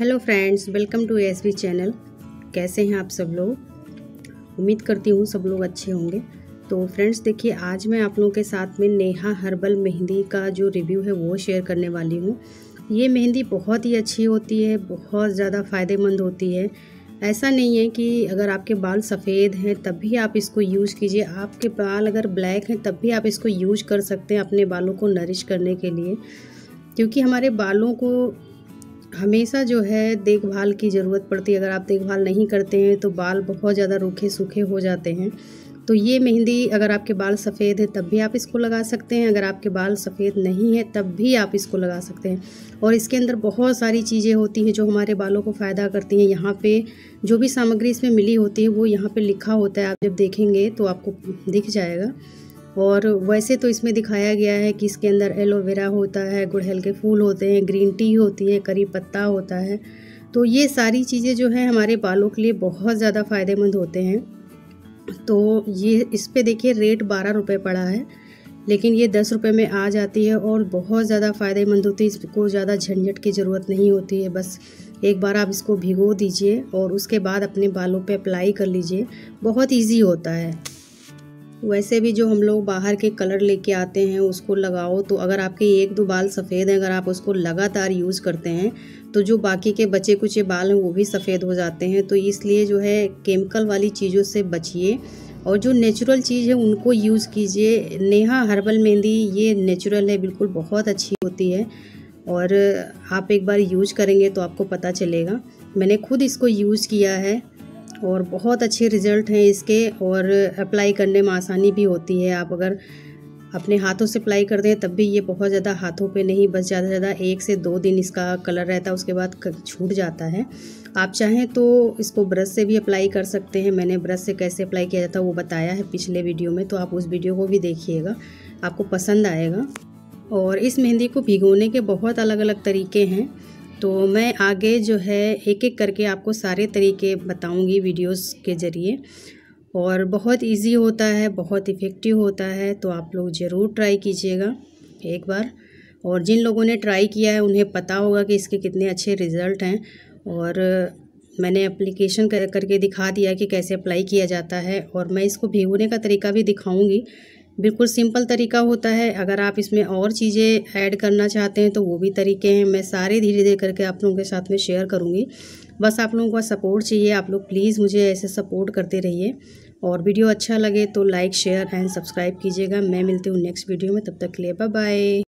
Hello friends, welcome to S channel. कैसे हैं आप सब लोग? उम्मीद करती हूँ सब लोग अच्छे होंगे। तो फ्रेंड्स, देखिए, आज मैं आप लोगों के साथ में नेहा हर्बल मेहंदी का जो रिव्यू है, वो शेयर करने वाली हूँ। ये मेहंदी बहुत ही अच्छी होती है, बहुत ज़्यादा फ़ायदेमंद होती है। ऐसा नहीं है कि अगर आपके बाल सफ़ेद हैं, तब भी आप इसको यूज़ कीजिए। आपके बाल अगर ब्लैक हैं, तब भी आप इसको यूज़ कर सकते हैं अपने बालों को नरिश करने के लिए। क्योंकि हमारे बालों को हमेशा जो है देखभाल की ज़रूरत पड़ती है। अगर आप देखभाल नहीं करते हैं तो बाल बहुत ज़्यादा रूखे सूखे हो जाते हैं। तो ये मेहंदी अगर आपके बाल सफ़ेद है, तब भी आप इसको लगा सकते हैं। अगर आपके बाल सफ़ेद नहीं है, तब भी आप इसको लगा सकते हैं। और इसके अंदर बहुत सारी चीज़ें होती हैं जो हमारे बालों को फ़ायदा करती हैं। यहाँ पे जो भी सामग्री इसमें मिली होती है, वो यहाँ पे लिखा होता है। आप जब देखेंगे तो आपको दिख जाएगा। और वैसे तो इसमें दिखाया गया है कि इसके अंदर एलोवेरा होता है गुड़हल के फूल होते हैं ग्रीन टी होती है, करी पत्ता होता है। तो ये सारी चीज़ें जो है हमारे बालों के लिए बहुत ज़्यादा फ़ायदेमंद होते हैं। तो ये इस पर देखिए रेट बारह रुपये पड़ा है, लेकिन ये दस रुपये में आ जाती है और बहुत ज़्यादा फ़ायदेमंद होती है। इसको ज़्यादा झंझट की ज़रूरत नहीं होती है, बस एक बार आप इसको भिगो दीजिए और उसके बाद अपने बालों पे अप्लाई कर लीजिए, बहुत इजी होता है। वैसे भी जो हम लोग बाहर के कलर लेके आते हैं, उसको लगाओ। तो अगर आपके एक दो बाल सफ़ेद हैं, अगर आप उसको लगातार यूज़ करते हैं तो जो बाकी के बचे कुचे बाल हैं, वो भी सफ़ेद हो जाते हैं। तो इसलिए जो है, केमिकल वाली चीज़ों से बचिए। और जो नेचुरल चीज़ है, उनको यूज़ कीजिए। नेहा हर्बल मेहंदी, ये नेचुरल है, बिल्कुल बहुत अच्छी होती है। और आप एक बार यूज़ करेंगे तो आपको पता चलेगा। मैंने खुद इसको यूज़ किया है। और बहुत अच्छे रिज़ल्ट हैं इसके और अप्लाई करने में आसानी भी होती है। आप अगर अपने हाथों से अप्लाई कर दें, तब भी ये बहुत ज़्यादा हाथों पे नहीं, बस ज़्यादा से ज़्यादा एक से दो दिन इसका कलर रहता है उसके बाद छूट जाता है। आप चाहें तो इसको ब्रश से भी अप्लाई कर सकते हैं। मैंने ब्रश से कैसे अप्लाई किया जाता है वो बताया है पिछले वीडियो में तो आप उस वीडियो को भी देखिएगा, आपको पसंद आएगा। और इस मेहंदी को भिगोने के बहुत अलग अलग तरीके हैं। तो मैं आगे जो है एक एक करके आपको सारे तरीके बताऊँगी वीडियोस के ज़रिए। और बहुत इजी होता है, बहुत इफ़ेक्टिव होता है तो आप लोग ज़रूर ट्राई कीजिएगा एक बार। और जिन लोगों ने ट्राई किया है, उन्हें पता होगा कि इसके कितने अच्छे रिज़ल्ट हैं। और मैंने एप्लीकेशन कर करके दिखा दिया कि कैसे अप्लाई किया जाता है। और मैं इसको भिगोने का तरीका भी दिखाऊँगी। बिल्कुल सिंपल तरीका होता है। अगर आप इसमें और चीज़ें ऐड करना चाहते हैं तो वो भी तरीके हैं। मैं सारे धीरे धीरे करके आप लोगों के साथ में शेयर करूँगी। बस आप लोगों का सपोर्ट चाहिए। आप लोग प्लीज़ मुझे ऐसे सपोर्ट करते रहिए। और वीडियो अच्छा लगे तो लाइक, शेयर एंड सब्सक्राइब कीजिएगा। मैं मिलती हूँ नेक्स्ट वीडियो में। तब तक के लिए बाय